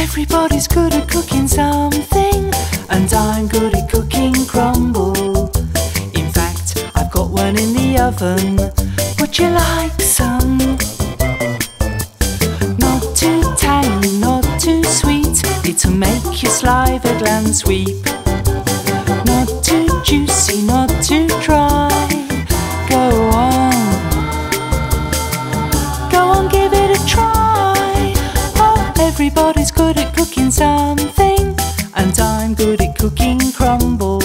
Everybody's good at cooking something, and I'm good at cooking crumble. In fact, I've got one in the oven. Would you like some? Not too tangy, not too sweet. It'll make your saliva gland sweep. Everybody's good at cooking something, and I'm good at cooking crumble.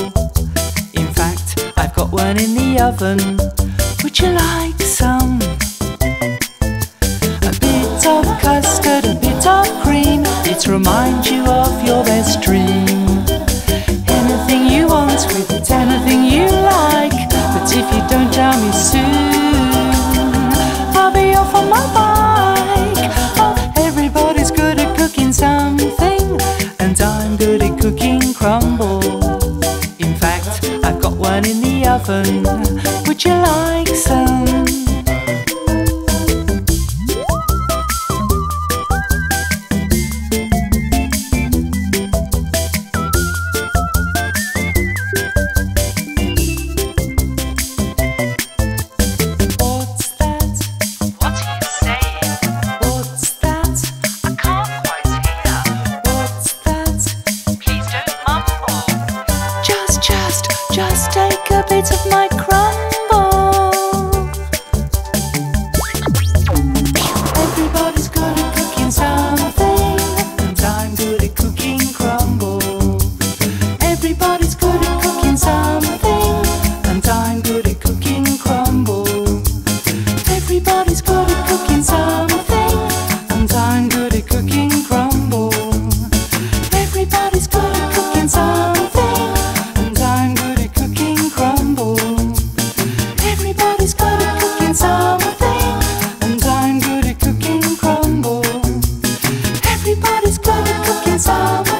In fact, I've got one in the oven. Would you like crumble. In fact, I've got one in the oven. Would you like some? Just take a bit of my crumb It's all